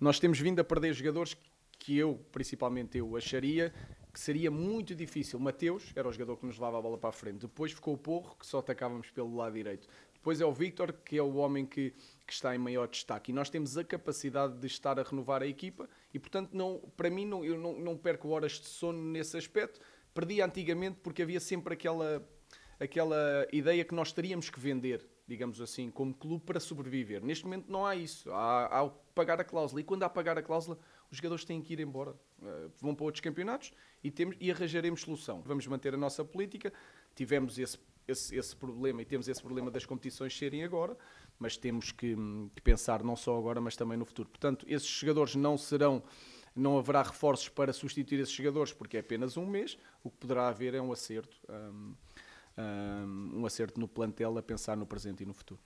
Nós temos vindo a perder jogadores que eu, principalmente eu, acharia que seria muito difícil. Mateus era o jogador que nos levava a bola para a frente. Depois ficou o Porro, que só atacávamos pelo lado direito. Depois é o Victor, que é o homem que, que está em maior destaque. E nós temos a capacidade de estar a renovar a equipa e, portanto, não, para mim, não, eu não, não perco horas de sono nesse aspecto. Perdi antigamente porque havia sempre aquela, aquela ideia que nós teríamos que vender, digamos assim, como clube para sobreviver. Neste momento não há isso. Há, há pagar a cláusula. E quando há pagar a cláusula, os jogadores têm que ir embora. Uh, vão para outros campeonatos e, temos, e arranjaremos solução. Vamos manter a nossa política. Tivemos esse, esse, esse problema e temos esse problema das competições serem agora, mas temos que, que, pensar não só agora, mas também no futuro. Portanto, esses jogadores não serão. Não haverá reforços para substituir esses jogadores porque é apenas um mês. O que poderá haver é um acerto, um, um, acerto no plantel a pensar no presente e no futuro.